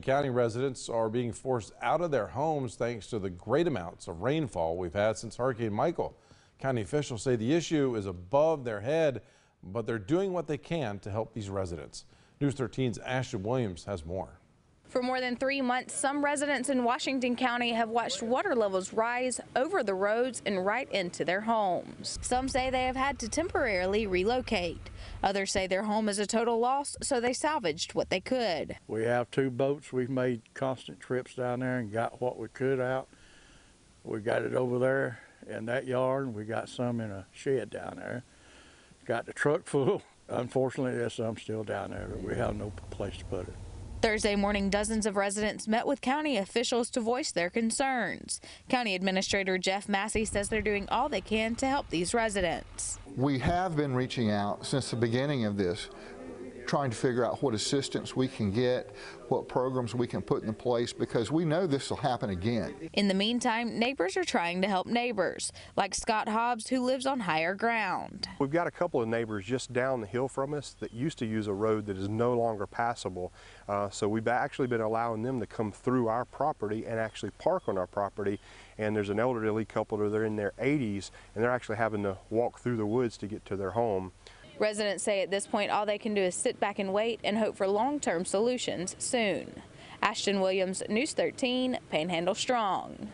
County residents are being forced out of their homes thanks to the great amounts of rainfall we've had since Hurricane Michael. County officials say the issue is above their head, but they're doing what they can to help these residents. News 13's Ashton Williams has more. For more than three months, some residents in Washington County have watched water levels rise over the roads and right into their homes. Some say they have had to temporarily relocate. Others say their home is a total loss, so they salvaged what they could. We have two boats. We've made constant trips down there and got what we could out. We got it over there in that yard, we got some in a shed down there. Got the truck full. Unfortunately, there's some still down there, but we have no place to put it. Thursday morning, dozens of residents met with county officials to voice their concerns. County Administrator Jeff Massey says they're doing all they can to help these residents. We have been reaching out since the beginning of this, trying to figure out what assistance we can get, what programs we can put in place, because we know this will happen again. In the meantime, neighbors are trying to help neighbors, like Scott Hobbs, who lives on higher ground. We've got a couple of neighbors just down the hill from us that used to use a road that is no longer passable. Uh, so we've actually been allowing them to come through our property and actually park on our property. And there's an elderly couple that are in their 80s and they're actually having to walk through the woods to get to their home. Residents say at this point all they can do is sit back and wait and hope for long-term solutions soon. Ashton Williams, News 13, Panhandle Strong.